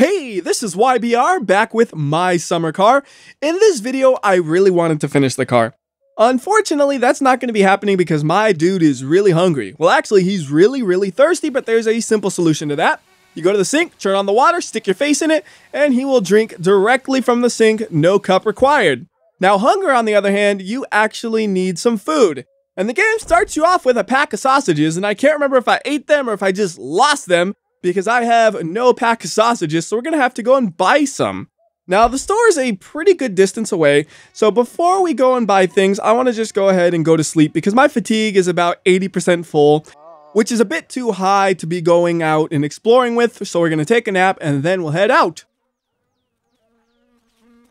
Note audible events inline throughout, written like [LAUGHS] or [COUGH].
Hey, this is YBR back with my summer car. In this video, I really wanted to finish the car. Unfortunately, that's not going to be happening because my dude is really hungry. Well, actually, he's really, really thirsty, but there's a simple solution to that. You go to the sink, turn on the water, stick your face in it, and he will drink directly from the sink, no cup required. Now, hunger, on the other hand, you actually need some food. And the game starts you off with a pack of sausages, and I can't remember if I ate them or if I just lost them, because I have no pack of sausages, so we're gonna have to go and buy some. Now, the store is a pretty good distance away, so before we go and buy things, I wanna just go ahead and go to sleep because my fatigue is about 80% full, which is a bit too high to be going out and exploring with, so we're gonna take a nap and then we'll head out.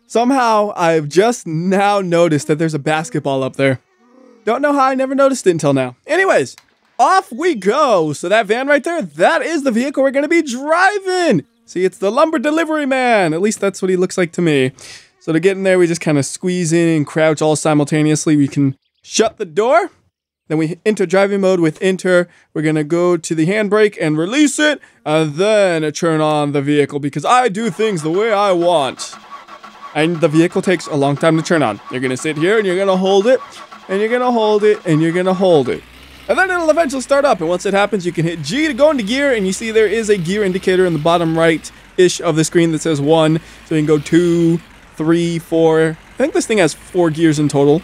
Somehow, I've just now noticed that there's a basketball up there. Don't know how I never noticed it until now. Anyways, off we go. So that van right there, that is the vehicle we're going to be driving. See, it's the lumber delivery man. At least that's what he looks like to me. So to get in there, we just kind of squeeze in and crouch all simultaneously. We can shut the door. Then we enter driving mode with enter. We're going to go to the handbrake and release it. And then turn on the vehicle because I do things the way I want. And the vehicle takes a long time to turn on. You're going to sit here and you're going to hold it. And you're going to hold it. And you're going to hold it. And then it'll eventually start up. And once it happens, you can hit G to go into gear. And you see there is a gear indicator in the bottom right-ish of the screen that says one. So you can go two, three, four. I think this thing has four gears in total.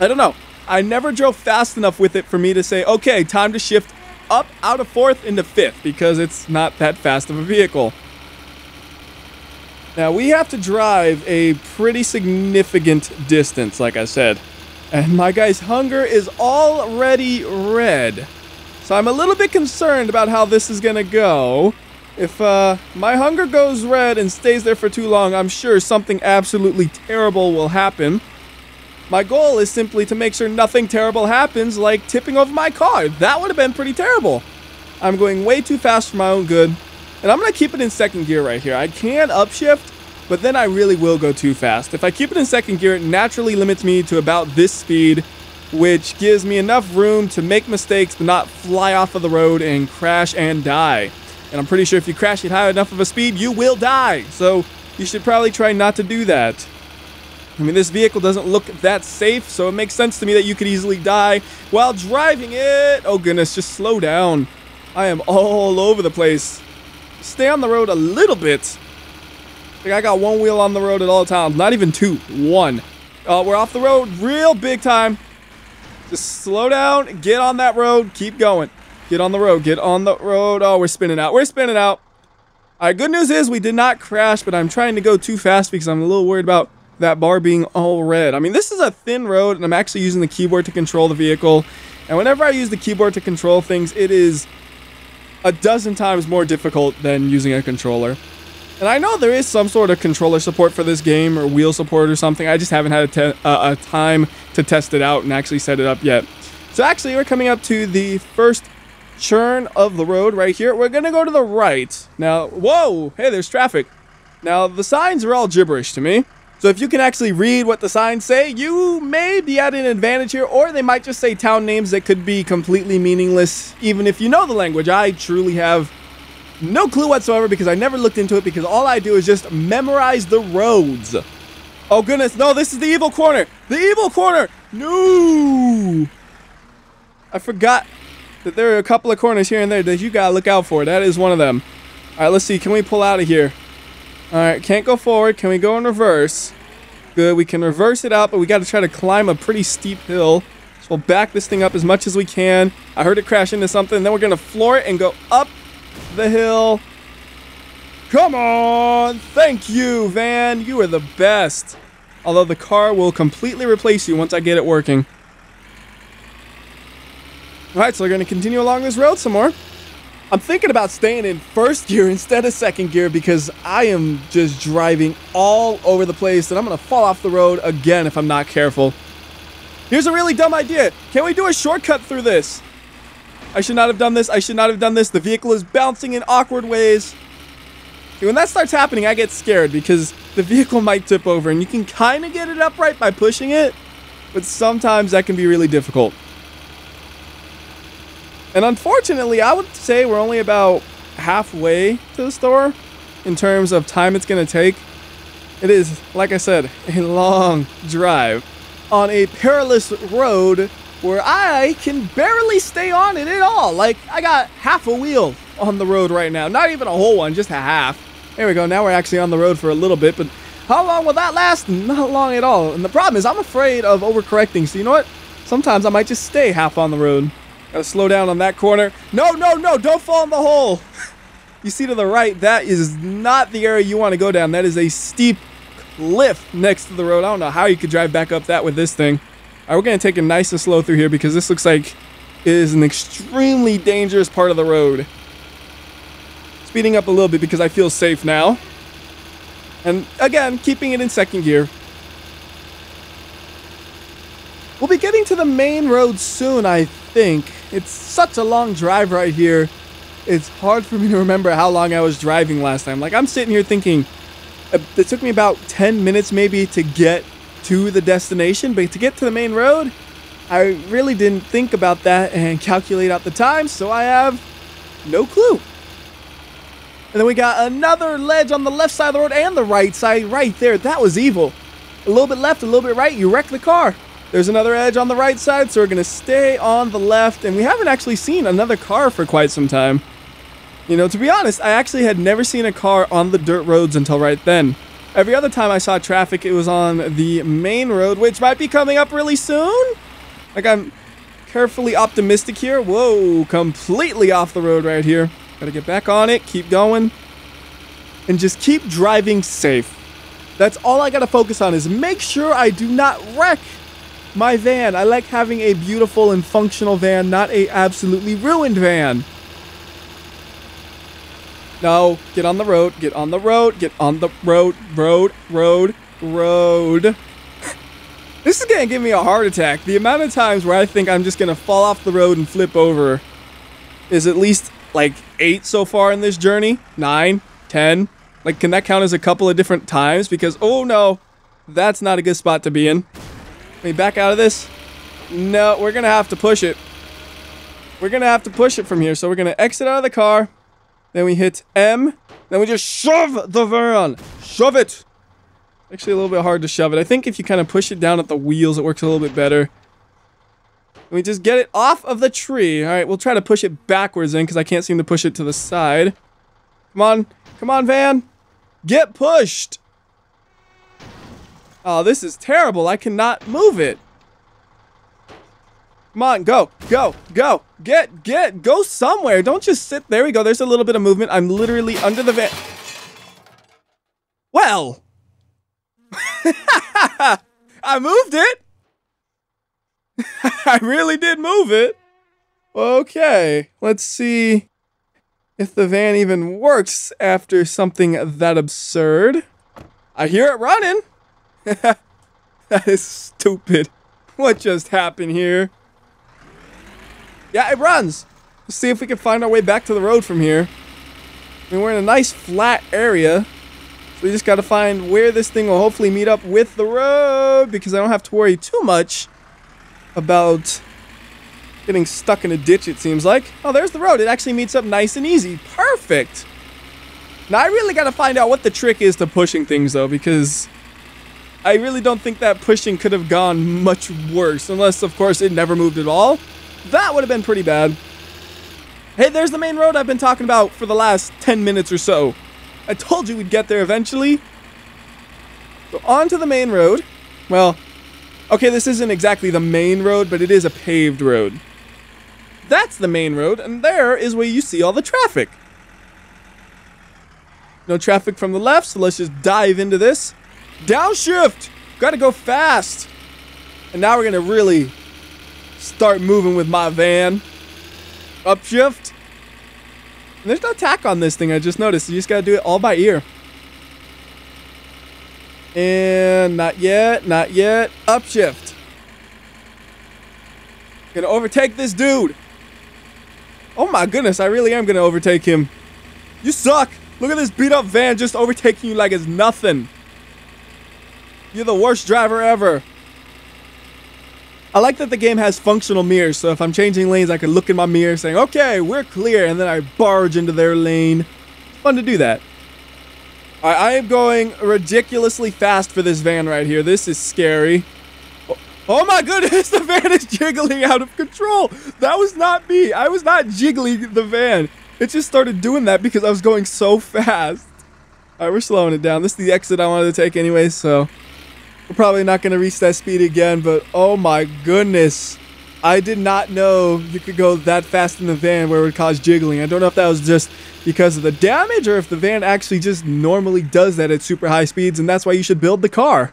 I don't know. I never drove fast enough with it for me to say, okay, time to shift up out of fourth into fifth because it's not that fast of a vehicle. Now we have to drive a pretty significant distance, like I said. And my guy's hunger is already red. So I'm a little bit concerned about how this is to go. If uh, my hunger goes red and stays there for too long, I'm sure something absolutely terrible will happen. My goal is simply to make sure nothing terrible happens, like tipping over my car. That would have been pretty terrible. I'm going way too fast for my own good. And I'm going to keep it in second gear right here. I can upshift, but then I really will go too fast. If I keep it in second gear, it naturally limits me to about this speed, which gives me enough room to make mistakes but not fly off of the road and crash and die. And I'm pretty sure if you crash at high enough of a speed, you will die. So you should probably try not to do that. I mean, this vehicle doesn't look that safe, so it makes sense to me that you could easily die while driving it. Oh goodness, just slow down. I am all over the place. Stay on the road a little bit. Like I got one wheel on the road at all times. Not even two. One. Uh, we're off the road real big time. Just slow down. Get on that road. Keep going. Get on the road. Get on the road. Oh, we're spinning out. We're spinning out. All right, good news is we did not crash, but I'm trying to go too fast because I'm a little worried about that bar being all red. I mean, this is a thin road, and I'm actually using the keyboard to control the vehicle. And whenever I use the keyboard to control things, it is a dozen times more difficult than using a controller. And I know there is some sort of controller support for this game or wheel support or something. I just haven't had a, uh, a time to test it out and actually set it up yet. So actually, we're coming up to the first turn of the road right here. We're going to go to the right. Now, whoa, hey, there's traffic. Now, the signs are all gibberish to me. So if you can actually read what the signs say, you may be at an advantage here, or they might just say town names that could be completely meaningless, even if you know the language. I truly have no clue whatsoever because I never looked into it because all I do is just memorize the roads. Oh goodness, no, this is the evil corner. The evil corner. No. I forgot that there are a couple of corners here and there that you gotta look out for. That is one of them. All right, let's see. Can we pull out of here? All right, can't go forward. Can we go in reverse? Good, we can reverse it out, but we got to try to climb a pretty steep hill. So we'll back this thing up as much as we can. I heard it crash into something. Then we're to floor it and go up the hill. Come on! Thank you, Van. You are the best. Although the car will completely replace you once I get it working. Alright, so we're going to continue along this road some more. I'm thinking about staying in first gear [LAUGHS] instead of second gear because I am just driving all over the place and I'm going to fall off the road again if I'm not careful. Here's a really dumb idea. Can we do a shortcut through this? I should not have done this. I should not have done this. The vehicle is bouncing in awkward ways. when that starts happening, I get scared because the vehicle [LAUGHS] might tip over and you can kind of get it upright by pushing it, but sometimes that can be really difficult. And unfortunately, I would say we're only about halfway to the store. in terms of time it's going to take. It is, like I said, a long drive on a perilous road where I can barely stay on it at all. Like, I got half a wheel on the road right now. Not even a whole one, just a half. There we go. Now we're actually on the road for a little bit, but how long will that last? Not long at all. And the problem is I'm afraid of overcorrecting. So you know what? Sometimes I might just stay half on the road. Gotta slow down on that corner. No, no, no, don't fall in the hole. [LAUGHS] you see to the right, that is not the area you want to go down. That is a steep cliff next to the road. I don't know how you could drive back up that with this thing. We're going to take it nice and slow through here because this looks like it is an extremely dangerous part of the road. Speeding up a little bit because I feel safe now. And again, keeping it in second gear. We'll be getting to the main road soon, I think. It's such a long drive right here. It's hard for me to remember how long I was driving last time. Like, I'm sitting here thinking, uh, it took me about 10 minutes maybe to get to the destination, but to get to the main road, I really didn't think about that and calculate out the time, so I have no clue. And then we got another ledge on the left side of the road and the right side right there. That was evil. A little bit left, a little bit right, you wreck the car. There's another edge on the right side, so we're going to stay on the left. And we haven't actually seen another car for quite some time. You know, to be honest, I actually had never seen a car on the dirt roads until right then. Every other time I saw traffic, it was on the main road, which might be coming up really soon. Like, I'm carefully optimistic here. Whoa, completely off the road right here. Gotta get back on it, keep going, and just keep driving safe. That's all I gotta focus on is make sure I do not wreck my van. I like having a beautiful and functional van, not a absolutely ruined van. No, get on the road, get on the road, get on the road, road, road, road. [LAUGHS] this is gonna give me a heart attack. The amount of times where I think I'm just gonna fall off the road and flip over is at least like eight so far in this journey. Nine, ten. Like, can that count as a couple of different times? Because, oh no, that's not a good spot to be in. Let me back out of this. No, we're gonna have to push it. We're gonna have to push it from here. So we're gonna exit out of the car. Then we hit M. Then we just shove the van. Shove it. Actually, a little bit hard to shove it. I think if you kind of push it down at the wheels, it works a little bit better. Let me just get it off of the tree. All right, we'll try to push it backwards in because I can't seem to push it to the side. Come on. Come on, van. Get pushed. Oh, this is terrible. I cannot move it. Come on, go, go, go. Get, get, go somewhere. Don't just sit. There we go. There's a little bit of movement. I'm literally under the van. Well. [LAUGHS] I moved it. [LAUGHS] I really did move it. Okay, let's see if the van even works after something that absurd. I hear it running. [LAUGHS] that is stupid. What just happened here? Yeah, it runs. Let's see if we can find our way back to the road from here. I mean, we're in a nice flat area. So we just got to find where this thing will hopefully meet up with the road because I don't have to worry too much about getting stuck in a ditch, it seems like. Oh, there's the road. It actually meets up nice and easy. Perfect. Now, I really got to find out what the trick is to pushing things, though, because I really don't think that pushing could have gone much worse, unless, of course, it never moved at all. That would have been pretty bad. Hey, there's the main road I've been talking about for the last 10 minutes or so. I told you we'd get there eventually. So on to the main road. Well, okay, this isn't exactly the main road, but it is a paved road. That's the main road, and there is where you see all the traffic. No traffic from the left, so let's just dive into this. Downshift! Gotta go fast! And now we're gonna really start moving with my van. Upshift. There's no tach on this thing, I just noticed. You just gotta do it all by ear. And not yet, not yet. Upshift. Gonna overtake this dude. Oh my goodness, I really am gonna overtake him. You suck. Look at this beat up van just overtaking you like it's nothing. You're the worst driver ever. I like that the game has functional mirrors, so if I'm changing lanes, I can look in my mirror saying, okay, we're clear, and then I barge into their lane. Fun to do that. I, I am going ridiculously fast for this van right here. This is scary. Oh, oh my goodness, [LAUGHS] the van is jiggling out of control. That was not me. I was not jiggling the van. It just started doing that because I was going so [LAUGHS] fast. All right, we're slowing it down. This is the exit I wanted to take anyway, so we're probably not going to reach that speed again, but oh my goodness. I did not know you could go that fast in the van where it would cause jiggling. I don't know if that was just because of the damage or if the van actually just normally does that at super high speeds and that's why you should build the car.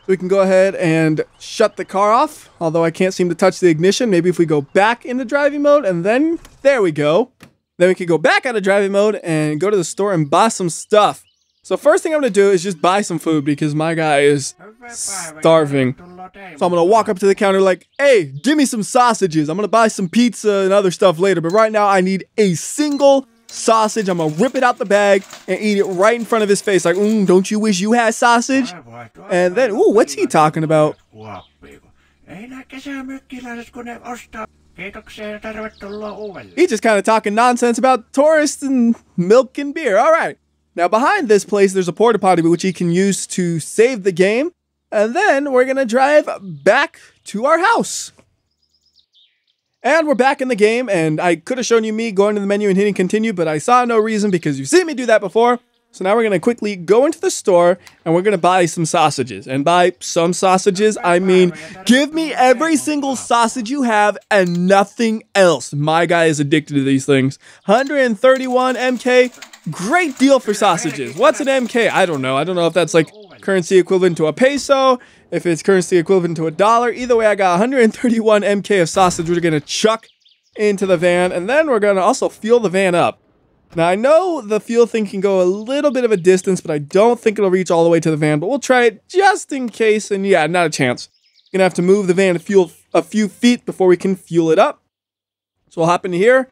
So we can go ahead and shut the car off, although I can't seem to touch the ignition. Maybe if we go back into driving mode and then, there we go. Then we can go back out of driving mode and go to the store and buy some stuff. So first thing I'm to do is just buy some food because my guy is starving. So I'm to walk up to the counter like, hey, give me some sausages. I'm to buy some pizza and other stuff later. But right now I need a single sausage. I'm to rip it out the bag and eat it right in front of his face. Like, mm, don't you wish you had sausage? And then, ooh, what's he talking about? He's just kind of talking nonsense about tourists and milk and beer. All right. Now behind this place, there's a porta potty which you can use to save the game. And then we're gonna drive back to our house. And we're back in the game, and I could have shown you me going to the menu and hitting continue, but I saw no reason because you've seen me do that before. So now we're to quickly go into the store and we're to buy some sausages. And by some sausages, I mean give me every single sausage you have and nothing else. My guy is addicted to these things. 131 MK, great deal for sausages. What's an MK? I don't know. I don't know if that's like currency equivalent to a peso, if it's currency equivalent to a dollar. Either way, I got 131 MK of sausage we're going to chuck into the van. And then we're going to also fuel the van up. Now, I know the fuel thing can go a little bit of a distance, but I don't think it'll reach all the way to the van, but we'll try it just in case, and yeah, not a chance. Gonna have to move the van a few, a few feet before we can fuel it up. So we'll hop into here,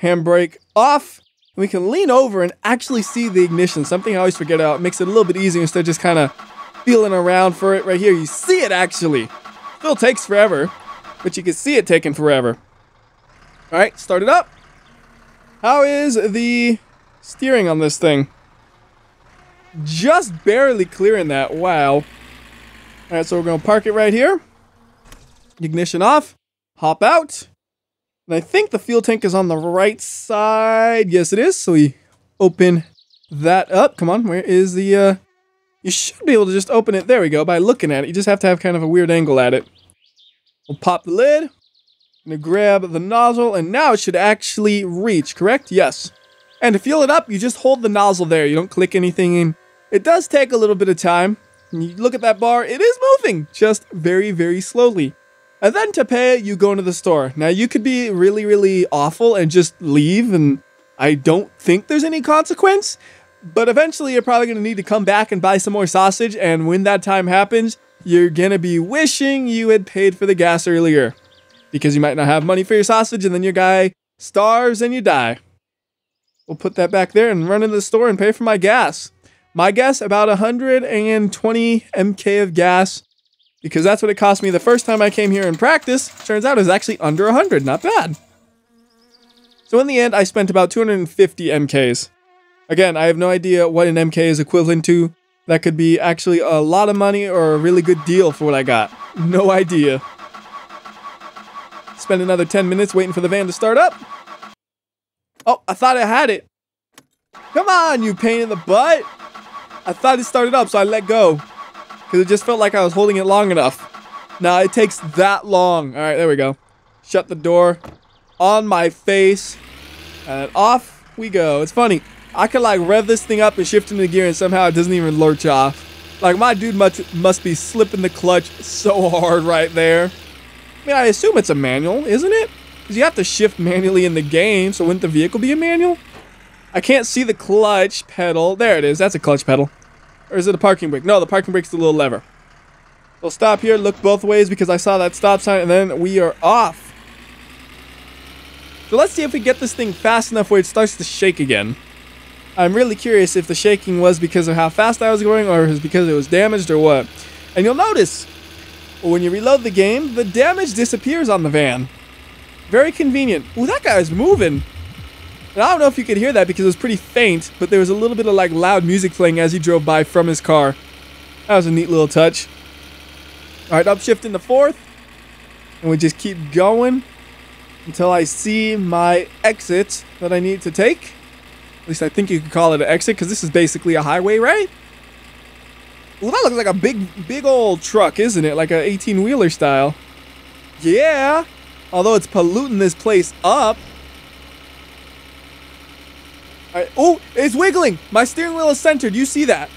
handbrake off, we can lean over and actually see the ignition. Something I always forget about. It makes it a little bit easier instead of just kind of feeling around for it right here. You see it actually. Still takes forever, but you can see it taking forever. All right, start it up. How is the steering on this thing? Just barely clearing that. Wow. All right, so we're going to park it right here. Ignition off. Hop out. And I think the fuel tank is on the right side. Yes, it is. So we open that up. Come on, where is the... Uh, you should be able to just open it. There we go. By looking at it. You just have to have kind of a weird angle at it. We'll pop the lid. I'm gonna grab the nozzle, and now it should actually reach, correct? Yes. And to fuel it up, you just hold the nozzle there. You don't click anything in. It does take a little bit of time. You look at that bar, it is moving, just very, very slowly. And then to pay, you go into the store. Now, you could be really, really awful and just leave, and I don't think there's any consequence. But eventually, you're probably to need to come back and buy some more sausage, and when that time happens, you're to be wishing you had paid for the gas earlier because you might not have money for your sausage and then your guy starves and you die. We'll put that back there and run into the store and pay for my gas. My guess, about 120 MK of gas because that's what it cost me the first time I came here in practice. Turns out it was actually under 100, not bad. So in the end, I spent about 250 MKs. Again, I have no idea what an MK is equivalent to. That could be actually a lot of money or a really good deal for what I got. No idea. Spend another 10 minutes waiting for the van to start up. Oh, I thought I had it. Come on, you pain in the butt. I thought it started up, so I let go. Because it just felt like I was holding it long enough. Now it takes that long. All right, there we go. Shut the door. On my face. And off we go. It's funny. I could like rev this thing up and shift into gear and somehow it doesn't even lurch off. Like my dude must, must be slipping the clutch so hard right there. I mean, I assume it's a manual, isn't it? Because you have to shift manually in the game, so wouldn't the vehicle be a manual? I can't see the clutch pedal. There it is. That's a clutch pedal. Or is it a parking brake? No, the parking brake's the little lever. We'll stop here, look both ways because I saw that stop sign, and then we are off. So let's see if we get this thing fast enough where it starts to shake again. I'm really curious if the shaking was because of how fast I was going or is because it was damaged or what. And you'll notice when you reload the game, the damage disappears on the van. Very convenient. Ooh, that guy's moving. And I don't know if you could hear that because it was pretty faint, but there was a little bit of like loud music playing as he drove by from his car. That was a neat little touch. All right, upshift in the fourth. And we just keep going until I see my exit that I need to take. At least I think you could call it an exit because this is basically a highway, right? Well, that looks like a big, big old truck, isn't it? Like a 18 wheeler style. Yeah. Although it's polluting this place up. Oh, it's wiggling. My steering wheel is centered. You see that?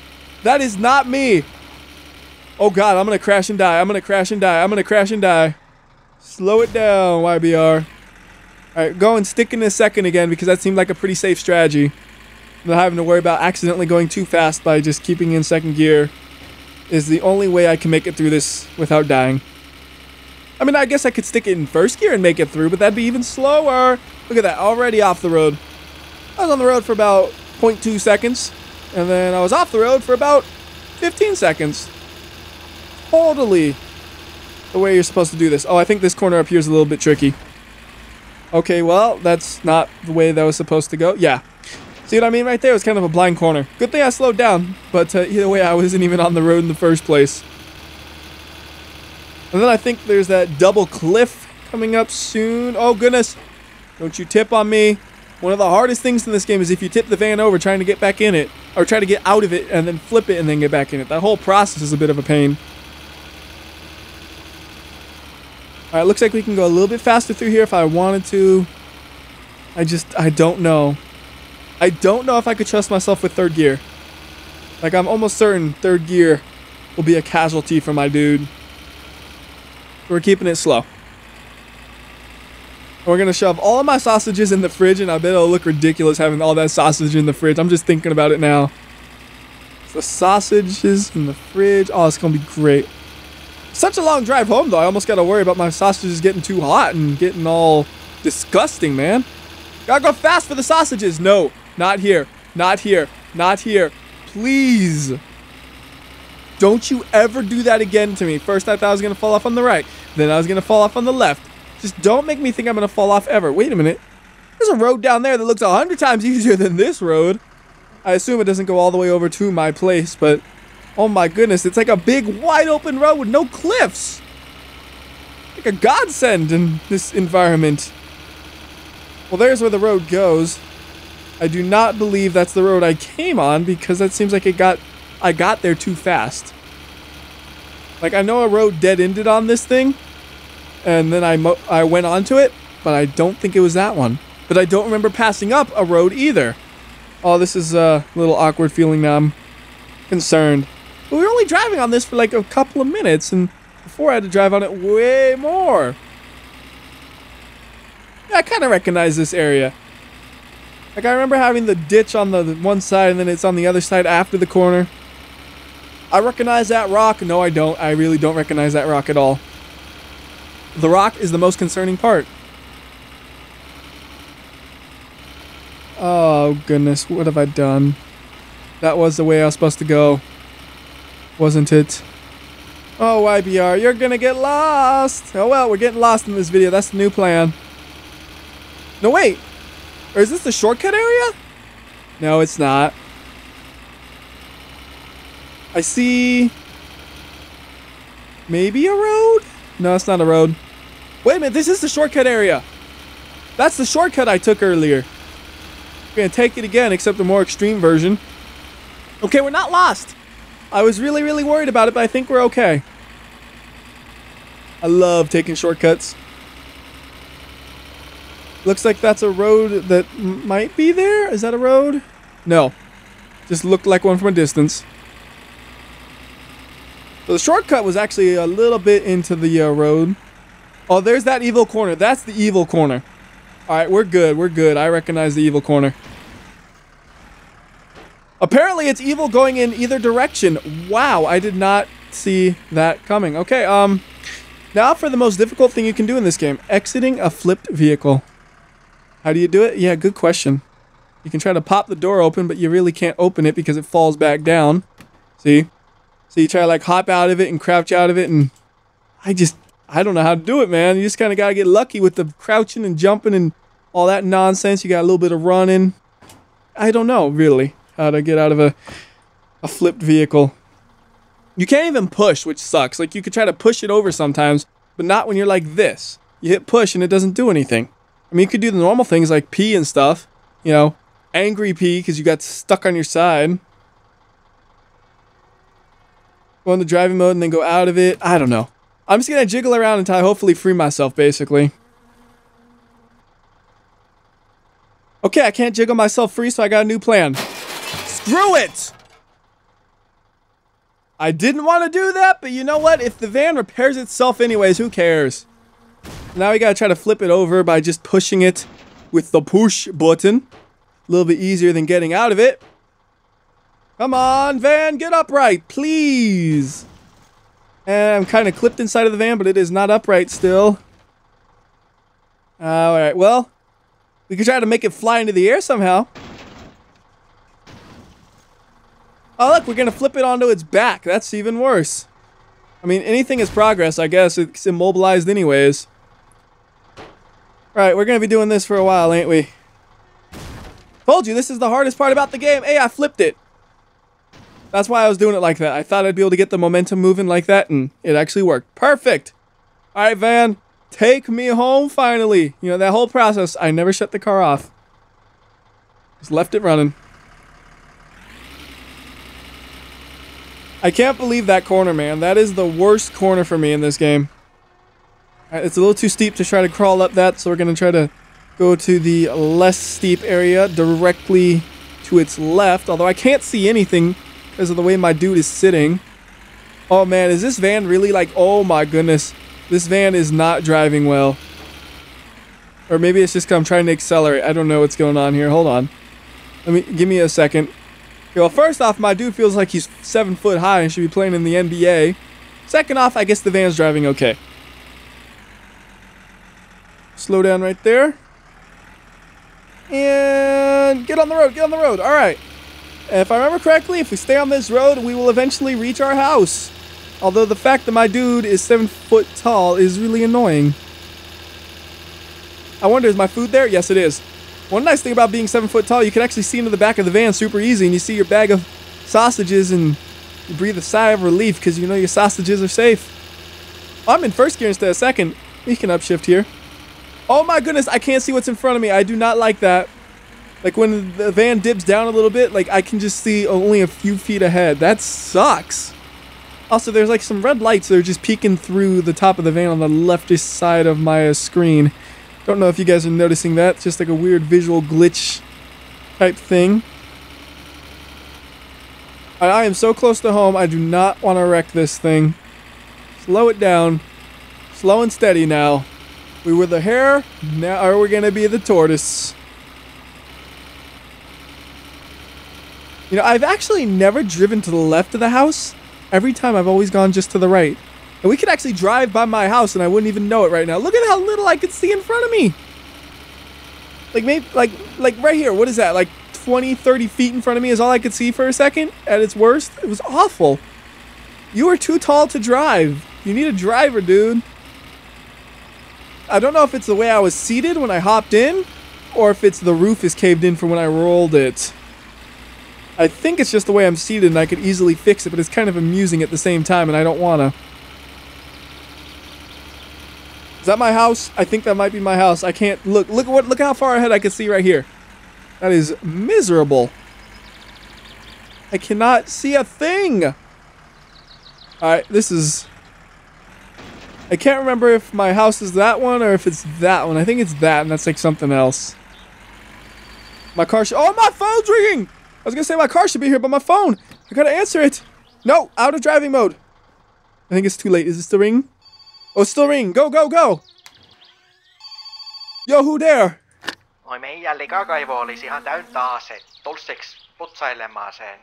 That is not me. Oh god, I'm gonna crash and die. I'm gonna crash and die. I'm gonna crash and die. Slow it down, YBR. Alright, go and stick in a second again because that seemed like a pretty safe strategy. Not having to worry about accidentally going too fast by just keeping in second gear is the only way I can make it through this without dying. I mean, I guess I could stick it in first gear and make it through, but that'd be even slower. Look at that, already off the road. I was on the road for about 0.2 seconds, and then I was off the road for about 15 seconds. Totally the way you're supposed to do this. Oh, I think this corner up here is a little bit tricky. Okay, well, that's not the way that was supposed to go. Yeah. See what I mean right there? It was kind of a blind corner. Good thing I slowed down, but uh, either way, I wasn't even on the road in the first place. And then I think there's that double cliff coming up soon. Oh, goodness. Don't you tip on me. One of the hardest things in this game is if you tip the van over trying to get back in it, or try to get out of it and then flip it and then get back in it. That whole process is a bit of a pain. Alright, looks like we can go a little bit faster through here if I wanted to. I just, I don't know. I don't know if I could trust myself with third gear. Like, I'm almost certain third gear will be a casualty for my dude. We're keeping it slow. We're gonna shove all of my sausages in the fridge, and I bet it'll look ridiculous having all that sausage in the fridge. I'm just thinking about it now. The sausages in the fridge. Oh, it's gonna be great. Such a long drive home, though. I almost gotta worry about my sausages getting too hot and getting all disgusting, man. Gotta go fast for the sausages. No, not here. Not here. Not here. Please. Don't you ever do that again to me. First, I thought I was gonna fall off on the right. Then I was gonna fall off on the left. Just don't make me think I'm going to fall off ever. Wait a minute. There's a road down there that looks a hundred times easier than this road. I assume it doesn't go all the way over to my place, but oh my goodness, it's like a big wide open road with no cliffs. Like a godsend in this environment. Well, there's where the road goes. I do not believe that's the road I came on because that seems like it got I got there too fast. Like I know a road dead ended on this thing, and then I, I went onto it, but I don't think it was that one. But I don't remember passing up a road either. Oh, this is a little awkward feeling now. I'm concerned. But we were only driving on this for like a couple of minutes, and before I had to drive on it way more. Yeah, I kind of recognize this area. Like, I remember having the ditch on the one side, and then it's on the other side after the corner. I recognize that rock. No, I don't. I really don't recognize that rock at all. The rock is the most concerning part. Oh, goodness. What have I done? That was the way I was supposed to go. Wasn't it? Oh, YBR, you're gonna get lost! Oh well, we're getting lost in this video. That's the new plan. No, wait! Or is this the shortcut area? No, it's not. I see... Maybe a road? No, it's not a road. Wait a minute, this is the shortcut area. That's the shortcut I took earlier. We're gonna take it again, except a more extreme version. Okay, we're not lost. I was really, really worried about it, but I think we're okay. I love taking shortcuts. Looks like that's a road that might be there. Is that a road? No. Just looked like one from a distance. So the shortcut was actually a little bit into the uh, road. Oh, there's that evil corner. That's the evil corner. All right, we're good. We're good. I recognize the evil corner. Apparently, it's evil going in either direction. Wow, I did not see that coming. Okay, um, now for the most difficult thing you can do in this game. Exiting a flipped vehicle. How do you do it? Yeah, good question. You can try to pop the door open, but you really can't open it because it falls back down. See? So you try to like hop out of it and crouch out of it and I just I don't know how to do it, man. You just kind of got to get lucky with the crouching and jumping and all that nonsense. You got a little bit of running. I don't know, really, how to get out of a, a flipped vehicle. You can't even push, which sucks. Like, you could try to push it over sometimes, but not when you're like this. You hit push and it doesn't do anything. I mean, you could do the normal things like P and stuff. You know, angry P because you got stuck on your side. Go into driving mode and then go out of it. I don't know. I'm just gonna jiggle around until I hopefully free myself, basically. Okay, I can't jiggle myself free, so I got a new plan. Screw it! I didn't want to do that, but you know what? If the van repairs itself anyways, who cares? Now we gotta try to flip it over by just pushing it with the push button. A little bit easier than getting out of it. Come on, van, get upright, please. And I'm kind of clipped inside of the van, but it is not upright still. Alright, well, we could try to make it fly into the air somehow. Oh, look, we're going to flip it onto its back. That's even worse. I mean, anything is progress, I guess. It's immobilized anyways. Right, we're going to be doing this for a while, ain't we? Told you, this is the hardest part about the game. Hey, I flipped it. That's why I was doing it like that. I thought I'd be able to get the momentum moving like that, and it actually worked. Perfect. All right, Van, take me home finally. You know, that whole process, I never shut the car off. Just left it running. I can't believe that corner, man. That is the worst corner for me in this game. Right, it's a little too steep to try to crawl up that, so we're going to try to go to the less steep area directly to its left, although I can't see anything because of the way my dude is sitting. Oh man, is this van really like, oh my goodness. This van is not driving well. Or maybe it's just I'm trying to accelerate. I don't know what's going on here. Hold on. Let me, give me a second. Well, first off, my dude feels like he's seven foot high and should be playing in the NBA. Second off, I guess the van's driving okay. Slow down right there. And get on the road, get on the road. All right. If I remember correctly, if we stay on this road, we will eventually reach our house. Although the fact that my dude is seven foot tall is really annoying. I wonder, is my food there? Yes, it is. One nice thing about being seven foot tall, you can actually see into the back of the van super easy, and you see your bag of sausages, and you breathe a sigh of relief because you know your sausages are safe. I'm in first gear instead of second. We can upshift here. Oh my goodness, I can't see what's in front of me. I do not like that. Like when the van dips down a little bit, like I can just see only a few feet ahead. That sucks. Also, there's like some red lights that are just peeking through the top of the van on the leftist side of my uh, screen. Don't know if you guys are noticing that. Just like a weird visual glitch type thing. I am so close to home, I do not want to wreck this thing. Slow it down. Slow and steady now. We were the hare, now are we going to be the tortoise? You know, I've actually never driven to the left of the house. Every time I've always gone just to the right. And we could actually drive by my house and I wouldn't even know it right now. Look at how little I could see in front of me. Like maybe like like right here. What is that? Like 20, 30 feet in front of me is all I could see for a second at its worst. It was awful. You are too tall to drive. You need a driver, dude. I don't know if it's the way I was seated when I hopped in or if it's the roof is caved in from when I rolled it. I think it's just the way I'm seated and I could easily fix it, but it's kind of amusing at the same time and I don't wanna. Is that my house? I think that might be my house. I can't look. Look at what. Look how far ahead I can see right here. That is miserable. I cannot see a thing. All right, this is. I can't remember if my house is that one or if it's that one. I think it's that, and that's like something else. My car. oh, my phone's ringing. I was gonna say my car should be here, but my phone. I gotta answer it. No, out of driving mode. I think it's too late. Is it still ringing? Oh, it's still ringing. Go, go, go. Yo, who there? Oi meidän likakaivo olisi ihan täynnä ase. Tulsiks putsailemaan sen?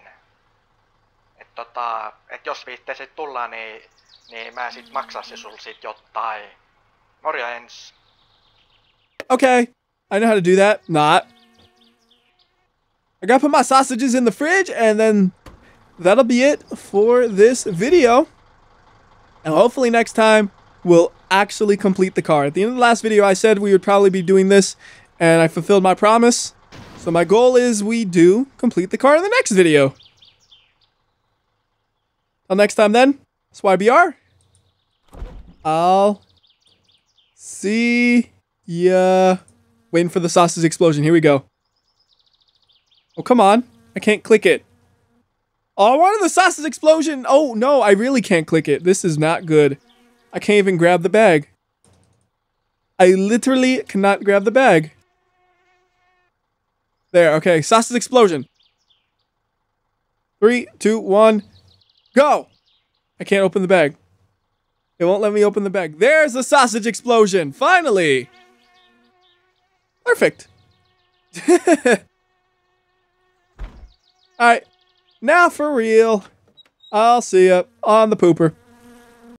Et tota, et jos viitteisit tulla, niin, niin mä sit maksaisin sul sit jotain. Morjens. Okay, I know how to do that. Not. I gotta put my sausages in the fridge and then that'll be it for this video. And hopefully next time we'll actually complete the car. At the end of the last video I said we would probably be doing this And I fulfilled my promise. So my goal is we do complete the car in the next video. Till next time then, it's YBR. I'll see ya. Waiting for the sausage explosion. Here we go. Oh, come on. I can't click it. Oh, I wanted the sausage explosion. Oh, no, I really can't click it. This is not good. I can't even grab the bag. I literally cannot grab the bag. There, okay. Sausage explosion. Three, two, one, go! I can't open the bag. It won't let me open the bag. There's the sausage explosion! Finally! Perfect. [LAUGHS] Alright. Now for real. I'll see you on the pooper.